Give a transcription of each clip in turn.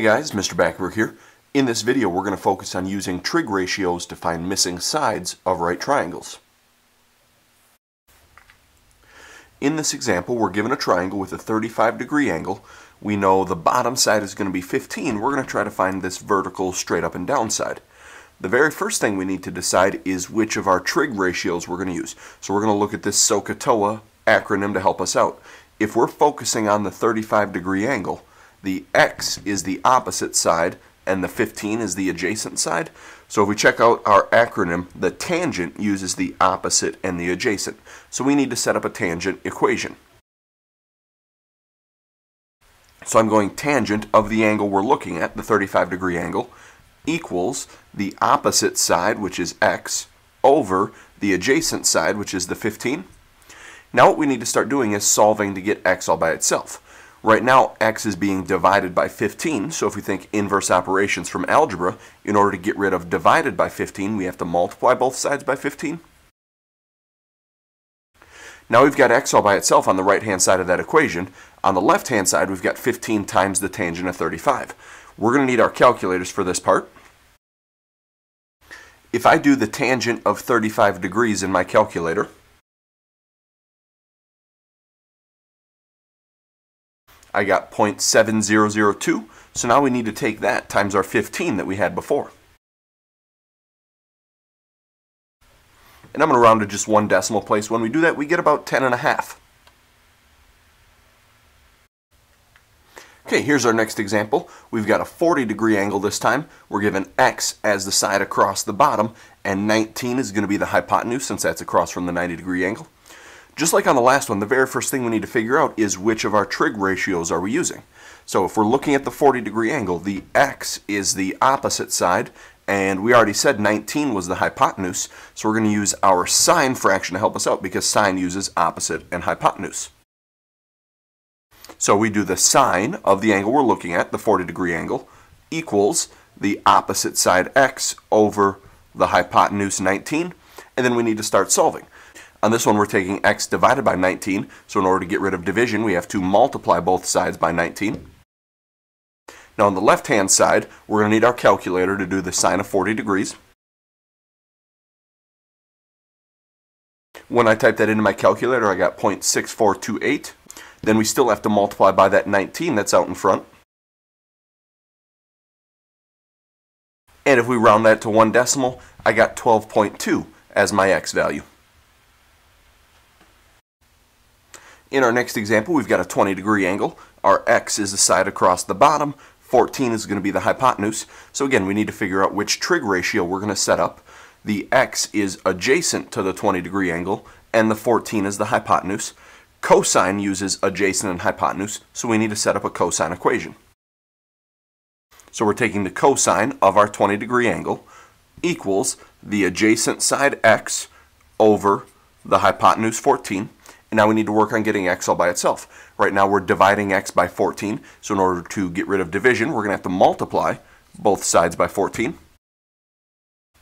Hey guys, Mr. Backeberg here. In this video we're going to focus on using trig ratios to find missing sides of right triangles. In this example we're given a triangle with a 35 degree angle. We know the bottom side is going to be 15. We're going to try to find this vertical straight up and down side. The very first thing we need to decide is which of our trig ratios we're going to use. So we're going to look at this SOHCAHTOA acronym to help us out. If we're focusing on the 35 degree angle, the x is the opposite side and the 15 is the adjacent side. So if we check out our acronym, the tangent uses the opposite and the adjacent. So we need to set up a tangent equation. So I'm going tangent of the angle we're looking at, the 35 degree angle, equals the opposite side, which is x, over the adjacent side, which is the 15. Now what we need to start doing is solving to get x all by itself. Right now, x is being divided by 15, so if we think inverse operations from algebra, in order to get rid of divided by 15, we have to multiply both sides by 15. Now we've got x all by itself on the right-hand side of that equation. On the left-hand side, we've got 15 times the tangent of 35. We're going to need our calculators for this part. If I do the tangent of 35 degrees in my calculator, I got 0.7002. So now we need to take that times our 15 that we had before. And I'm going to round to just one decimal place. When we do that, we get about 10 and a half. Okay, here's our next example. We've got a 40 degree angle this time. We're given x as the side across the bottom, and 19 is going to be the hypotenuse since that's across from the 90 degree angle. Just like on the last one, the very first thing we need to figure out is which of our trig ratios are we using. So if we're looking at the 40 degree angle, the x is the opposite side, and we already said 19 was the hypotenuse, so we're going to use our sine fraction to help us out because sine uses opposite and hypotenuse. So we do the sine of the angle we're looking at, the 40 degree angle, equals the opposite side x over the hypotenuse 19, and then we need to start solving. On this one, we're taking x divided by 19. So in order to get rid of division, we have to multiply both sides by 19. Now on the left-hand side, we're going to need our calculator to do the sine of 40 degrees. When I type that into my calculator, I got 0.6428. Then we still have to multiply by that 19 that's out in front. And if we round that to one decimal, I got 12.2 as my x value. In our next example, we've got a 20 degree angle. Our x is the side across the bottom. 14 is going to be the hypotenuse. So again, we need to figure out which trig ratio we're going to set up. The x is adjacent to the 20 degree angle, and the 14 is the hypotenuse. Cosine uses adjacent and hypotenuse, so we need to set up a cosine equation. So we're taking the cosine of our 20 degree angle equals the adjacent side x over the hypotenuse 14 and now we need to work on getting x all by itself. Right now we're dividing x by 14, so in order to get rid of division, we're going to have to multiply both sides by 14.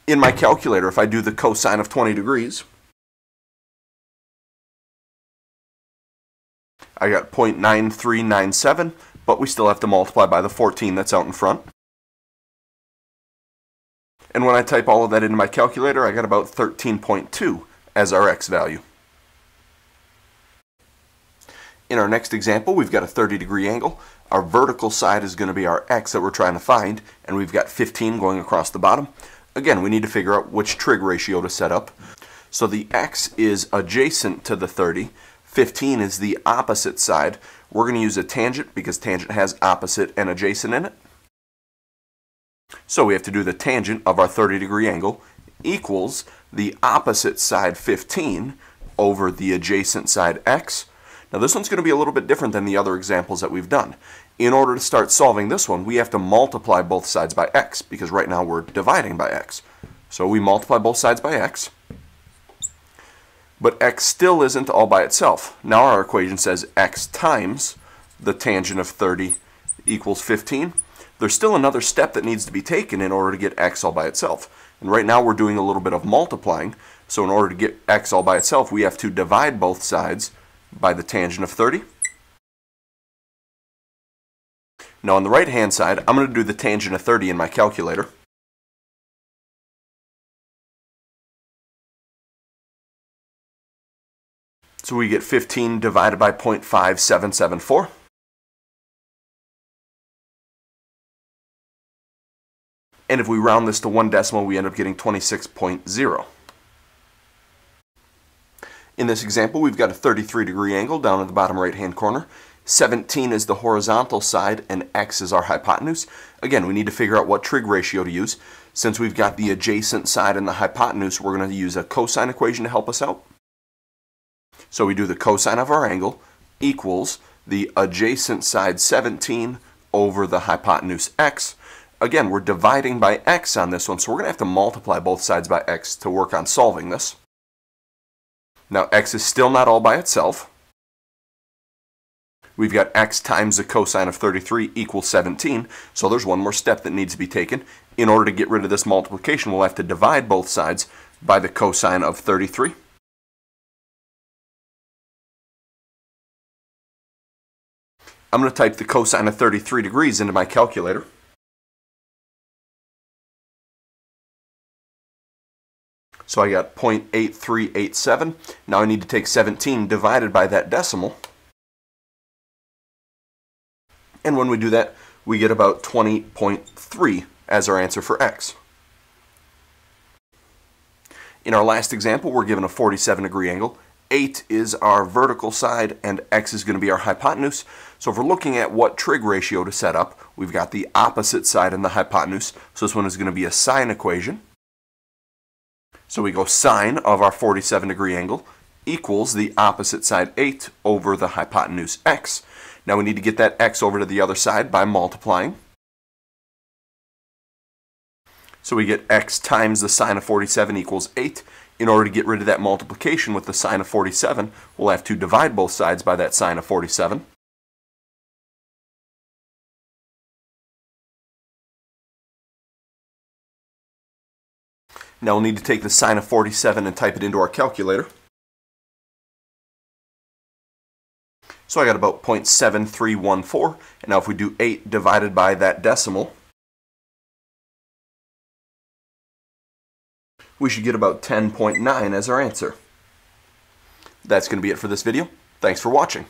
In my calculator, if I do the cosine of 20 degrees, I got 0.9397, but we still have to multiply by the 14 that's out in front. And when I type all of that into my calculator, I got about 13.2 as our x value. In our next example, we've got a 30 degree angle. Our vertical side is going to be our x that we're trying to find, and we've got 15 going across the bottom. Again, we need to figure out which trig ratio to set up. So the x is adjacent to the 30. 15 is the opposite side. We're going to use a tangent because tangent has opposite and adjacent in it. So we have to do the tangent of our 30 degree angle equals the opposite side 15 over the adjacent side x now this one's going to be a little bit different than the other examples that we've done. In order to start solving this one, we have to multiply both sides by x, because right now we're dividing by x. So we multiply both sides by x, but x still isn't all by itself. Now our equation says x times the tangent of 30 equals 15. There's still another step that needs to be taken in order to get x all by itself. And right now we're doing a little bit of multiplying. So in order to get x all by itself, we have to divide both sides by the tangent of 30. Now on the right hand side, I'm going to do the tangent of 30 in my calculator. So we get 15 divided by 0.5774. And if we round this to one decimal, we end up getting 26.0. In this example, we've got a 33 degree angle down at the bottom right hand corner. 17 is the horizontal side and x is our hypotenuse. Again, we need to figure out what trig ratio to use. Since we've got the adjacent side and the hypotenuse, we're going to use a cosine equation to help us out. So we do the cosine of our angle equals the adjacent side 17 over the hypotenuse x. Again, we're dividing by x on this one, so we're going to have to multiply both sides by x to work on solving this. Now x is still not all by itself. We've got x times the cosine of 33 equals 17, so there's one more step that needs to be taken. In order to get rid of this multiplication, we'll have to divide both sides by the cosine of 33. I'm going to type the cosine of 33 degrees into my calculator. So I got 0.8387. Now I need to take 17 divided by that decimal. And when we do that, we get about 20.3 as our answer for x. In our last example, we're given a 47 degree angle. 8 is our vertical side and x is going to be our hypotenuse. So if we're looking at what trig ratio to set up, we've got the opposite side and the hypotenuse. So this one is going to be a sine equation. So we go sine of our 47 degree angle equals the opposite side 8 over the hypotenuse x. Now we need to get that x over to the other side by multiplying. So we get x times the sine of 47 equals 8. In order to get rid of that multiplication with the sine of 47, we'll have to divide both sides by that sine of 47. Now we'll need to take the sine of 47 and type it into our calculator. So I got about 0.7314. And now if we do 8 divided by that decimal, we should get about 10.9 as our answer. That's going to be it for this video. Thanks for watching.